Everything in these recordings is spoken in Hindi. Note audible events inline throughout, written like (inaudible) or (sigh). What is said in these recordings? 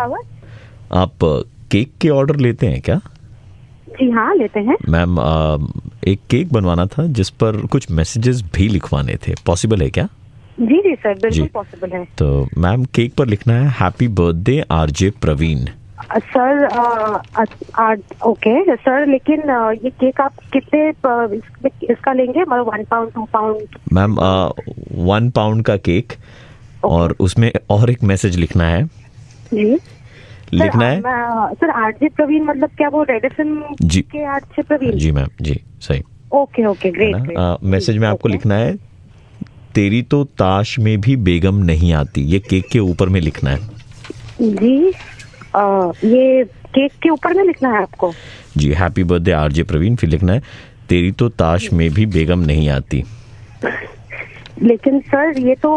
आवाज़ आप केक के ऑर्डर लेते हैं क्या? जी हाँ लेते हैं। मैम एक केक बनवाना था जिस पर कुछ मैसेजेस भी लिखवाने थे। पॉसिबल है क्या? जी जी सर बिल्कुल पॉसिबल है। तो मैम केक पर लिखना है happy birthday RJ Praveen. Sir okay sir लेकिन ये केक आप कितने इसका लेंगे? मतलब one pound two pound ma'am one pound का केक और उसमें और एक मैसेज लिखना है जी लिखना है? सर, आरजे प्रवीण मतलब क्या वो रेड जी। के आरजे प्रवीण जी मैम जी सही। ओके ओके ग्रेट मैसेज में आपको लिखना है तेरी तो ताश में भी बेगम नहीं आती ये केक के ऊपर में लिखना है। जी अ, ये केक के ऊपर में लिखना है आपको? जी हैप्पी बर्थडे आरजे प्रवीण फिर लिखना है तेरी तो ताश में भी बेगम नहीं आती। लेकिन सर ये तो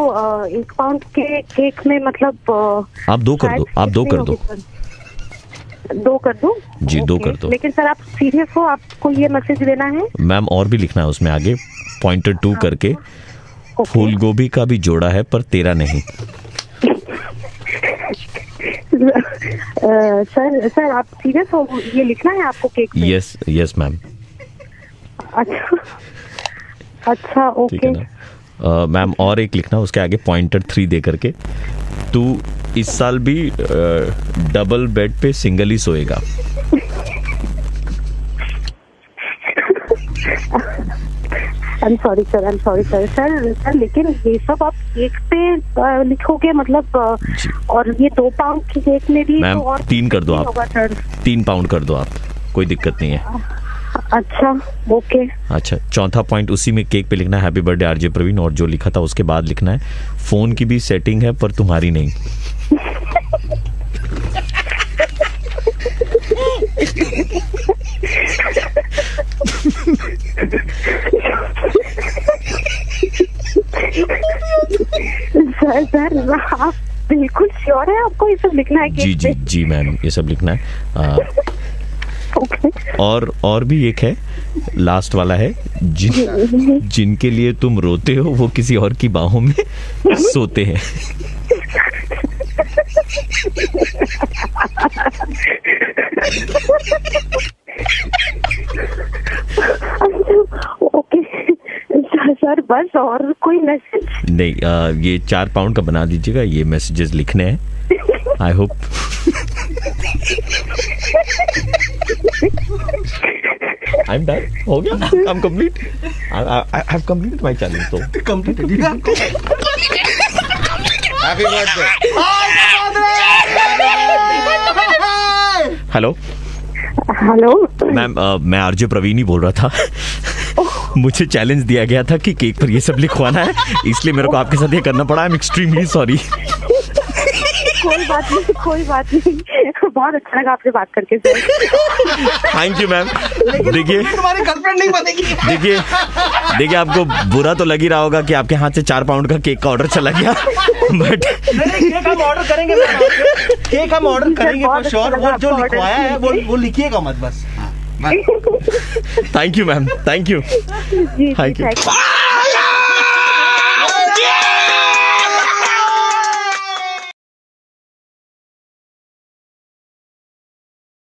एक पाउंड के केक में मतलब आप दो कर दो आप दो कर दो। दो कर दो? जी, दो कर दो। लेकिन सर आप सीरियस हो? आपको ये मैसेज देना है? मैम और भी लिखना है उसमें आगे पॉइंटर टू करके। फूल गोभी का भी जोड़ा है पर तेरा नहीं। सर सर आप सीरियस हो? ये लिखना है आपको केक यस यस मैम अच्छा। अच्छा ओके मैम और एक लिखना उसके आगे पॉइंटर थ्री दे करके। तू इस साल भी डबल बेड पे सिंगल ही सोएगा। I am sorry sir I am sorry sir sir sir लेकिन ये सब आप केक पे लिखोगे मतलब और ये दो पाउंड के केक में भी मैम, तो और तीन कर दो आप। तीन पाउंड कर दो आप। कोई दिक्कत नहीं है। अच्छा ओके अच्छा चौथा पॉइंट उसी में केक पे लिखना है हैप्पी बर्थडे आरजे प्रवीण और जो लिखा था उसके बाद लिखना है फ़ोन की भी सेटिंग है पर तुम्हारी नहीं। सर सर आप बिल्कुल श्योर है आपको ये सब लिखना है जी जी जी मैम ये सब लिखना है। (laughs) और और भी एक है लास्ट वाला है जिन जिनके लिए तुम रोते हो वो किसी और की बाहों में (laughs) सोते हैं। ओके सर बस और कोई मैसेज नहीं आ, ये चार पाउंड का बना दीजिएगा ये मैसेजेस लिखने हैं। I hope I am done हो गया I am complete I have completed my challenge तो happy birthday hello hello ma'am मैं आरजे प्रवीण ही बोल रहा था। मुझे चैलेंज दिया गया था कि केक पर ये सब लिखवाना है। इसलिए मेरे को आपके साथ ये करना पड़ा। आई एम एक्सट्रीमली सॉरी कोई बात नहीं कोई बात नहीं। बहुत अच्छा लगा आपसे बात करके सर थैंक यू मैम देखिए तुम्हारी गर्लफ्रेंड नहीं बनेगी। देखिए देखिए आपको बुरा तो लग ही रहा होगा कि आपके हाथ से चार पाउंड का केक का ऑर्डर चला गया। बट केक हम ऑर्डर करेंगे केक हम ऑर्डर करेंगे फॉर श्योर अच्छा वो जो लिखवाया है वो वो लिखिएगा मत बस। Thank you ma'am thank you. Thank